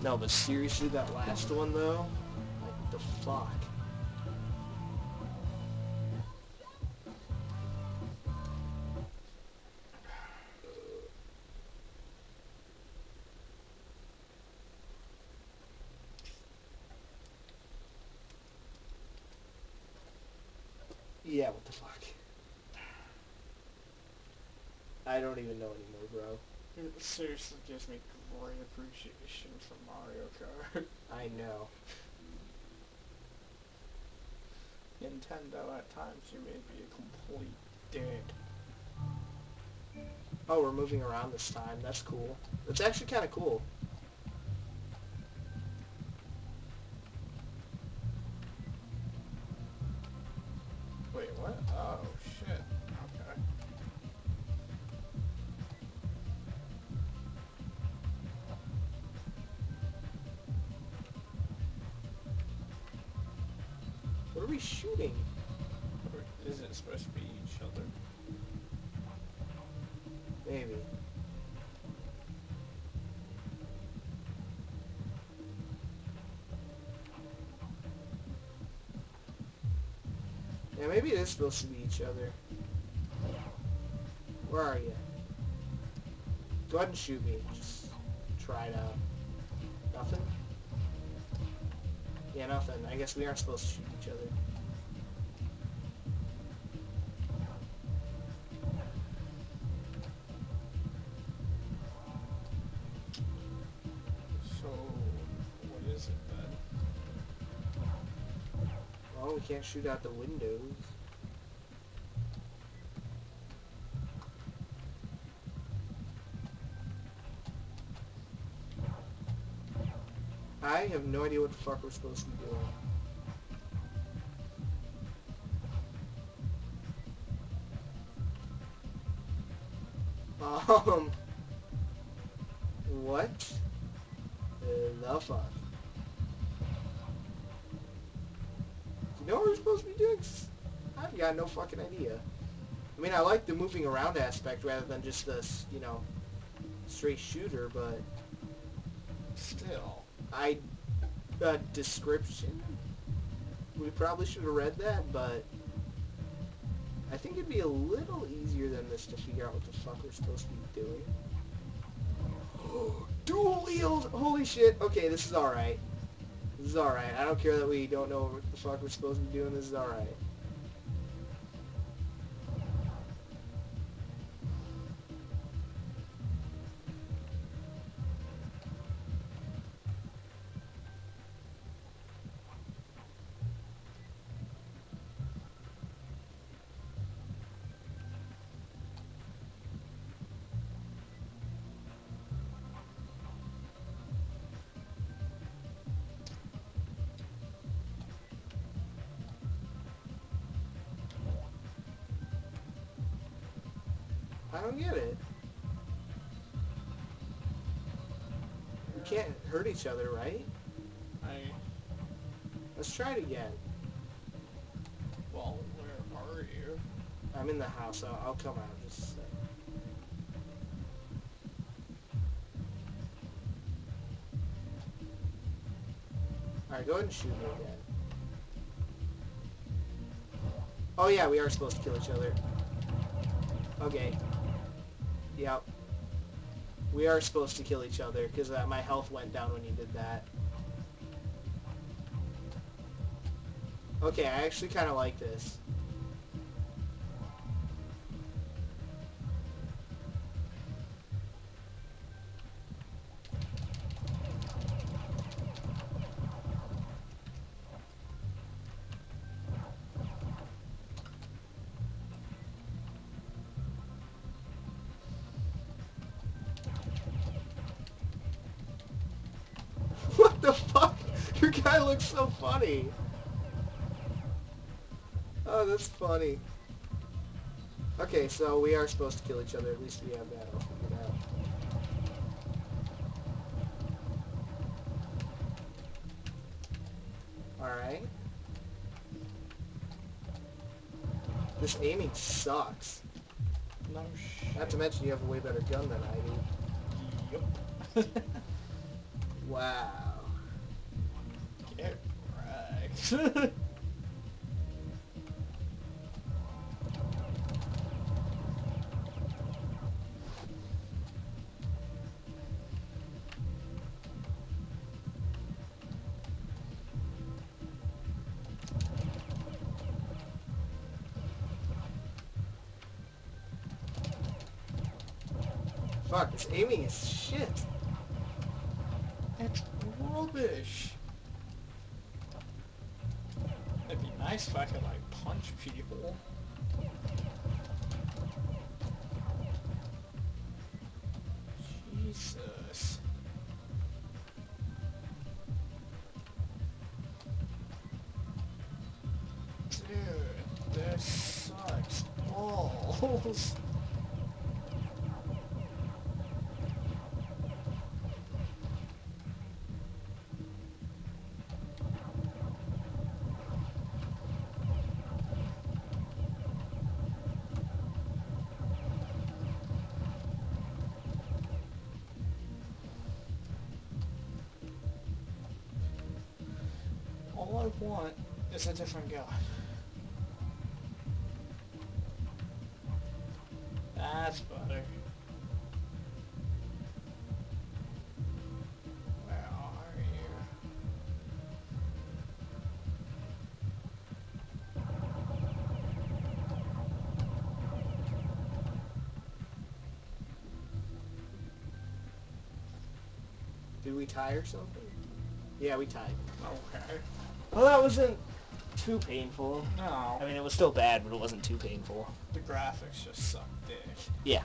No, but seriously, that last one though, like the fuck. Yeah, what the fuck? I don't even know anymore, bro. It seriously gives me great appreciation for Mario Kart. I know. Nintendo, at times you may be a complete dick. Oh, we're moving around this time. That's cool. That's actually kind of cool. Wait, what? Oh, shit. Are we shooting? Or is it supposed to be each other? Maybe. Yeah, maybe it is supposed to be each other. Where are you? Go ahead and shoot me. Just try it out. Nothing? Yeah, nothing. I guess we aren't supposed to shoot each other. So, what is it then? Well, we can't shoot out the windows. I have no idea what the fuck we're supposed to be doing. Um, what the fuck? You know what we're supposed to be doing? I've got no fucking idea. I mean, I like the moving around aspect rather than just this, you know, straight shooter, but Still. I, description? We probably should have read that, but I think it'd be a little easier than this to figure out what the fuck we're supposed to be doing. Dual wheels! Holy shit! Okay, this is alright. This is alright. I don't care that we don't know what the fuck we're supposed to be doing. This is alright. I don't get it. We can't hurt each other, right? I, Let's try it again. well, where are you? I'm in the house. I'll, I'll come out just a sec. Alright, go ahead and shoot me again. Oh yeah, we are supposed to kill each other. Okay. Yep. We are supposed to kill each other because uh, my health went down when you did that. Okay, I actually kind of like this. What the fuck? Your guy looks so funny. Oh, that's funny. Okay, so we are supposed to kill each other. At least we have that all figured out. Alright. This aiming sucks. No shit. Not to mention you have a way better gun than I do. Yup. Wow. Get wrecked. Fuck, this aiming is shit. it's rubbish. It'd be nice if I could like punch people. Jesus. Dude, this sucks balls. All I want is a different gun. That's better. Where are you? Did we tie or something? Yeah, we tied. Okay. Well, that wasn't too painful. No, I mean, it was still bad, but it wasn't too painful. the graphics just suck dick. Yeah.